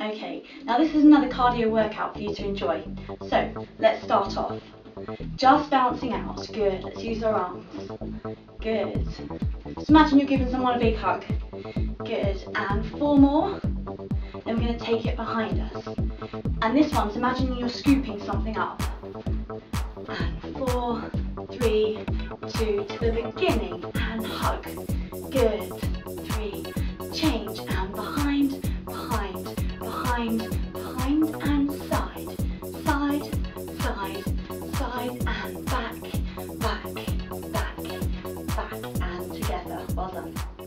Okay, now this is another cardio workout for you to enjoy. So, let's start off. Just bouncing out. Good. Let's use our arms. Good. Just imagine you're giving someone a big hug. Good. And four more. Then we're going to take it behind us. And this one's imagine you're scooping something up. And four, three, two, to the beginning. And hug. Good. behind, behind and side, side, side, side and back, back, back, back and together. Well done.